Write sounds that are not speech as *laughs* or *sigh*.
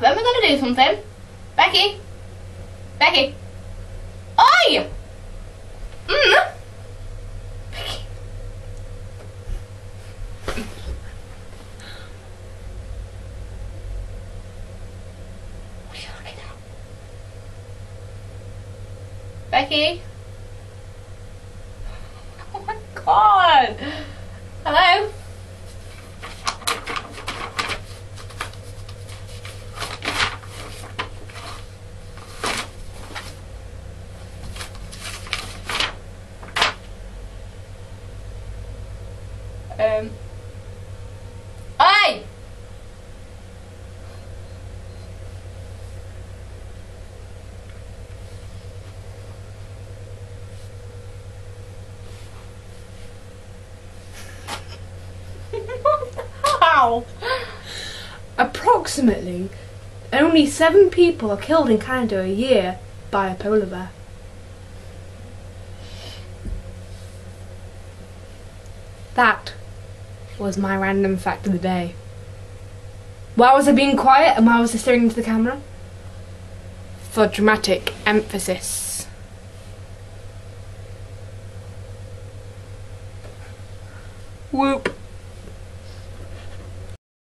then we're gonna do something. Becky. Becky. Oi! Mm. Are you looking? Becky? *laughs* Oh my god! Um. Hey! How? Approximately, only seven people are killed in Canada a year by a polar bear. That was my random fact of the day. Why was I being quiet and why was I staring into the camera? For dramatic emphasis. Whoop.